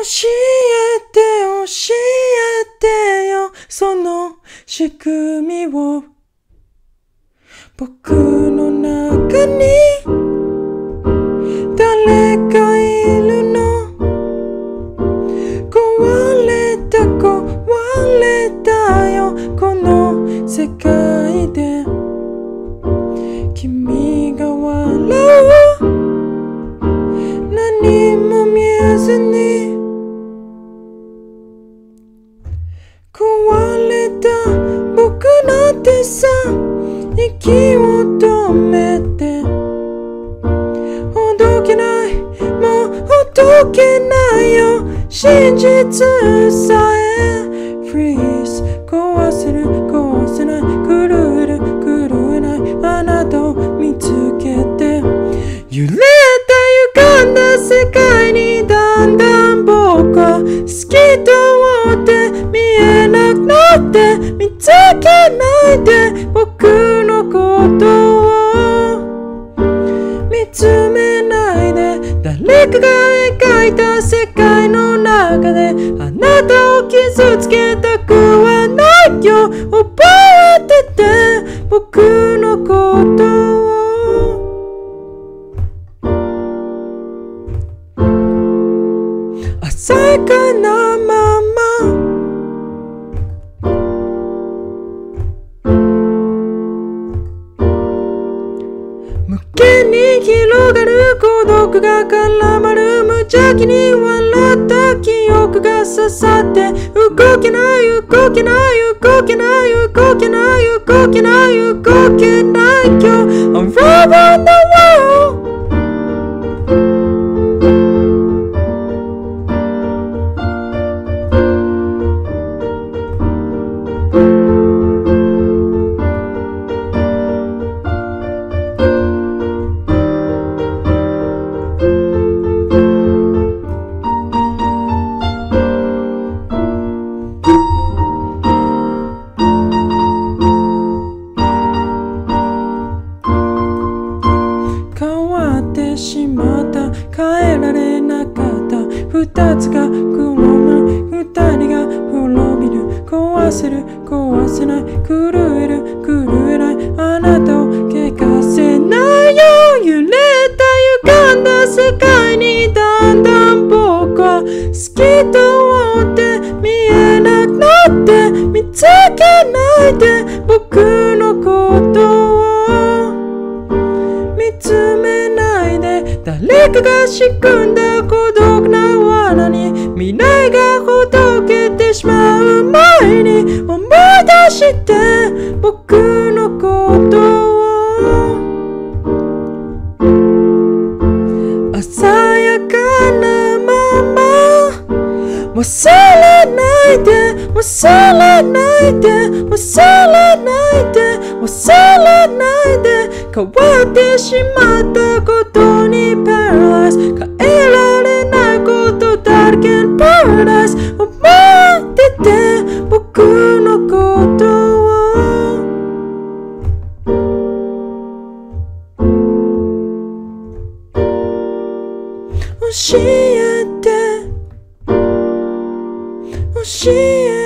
教えて教えてよ。その仕組みを。僕の中に。誰かいるの。壊れた壊れたよ。この世界。なんてさ息を止めて。ほどけないもうほどけない。よ真実さえ。Freeze 壊せる壊せない。狂える狂えないあなたを見つけて揺れた歪んだ世界にだんだん僕は透き通誰かが描いた世界の中であなたを傷つけたくはないよ。覚えてて僕のことを。鮮やかなまま。無限に広がるが絡まる無邪気に笑った記憶が刺さって動けない動けない動けない動けない動けない動けない今日 I'm around the world 二つが転ぶ二人が滅びる壊せる壊せない狂える狂えないあなたを怪我せないよ揺れた歪んだ世界にだんだん僕は透き通って見えなくなって見つけないで僕のことを見つめないで誰かが仕組んだ孤独して僕のことを。鮮やかなまま。忘れないで。忘れないで。忘れないで。忘れないで。変わってしまったことに Paralyze 教えて。教えて。